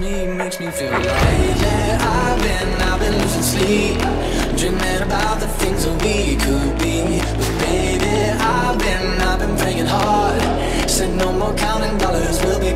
me makes me feel lately. I've been, I've been losing sleep, dreaming about the things that we could be. But baby, I've been, I've been praying hard. Said no more counting dollars, we'll be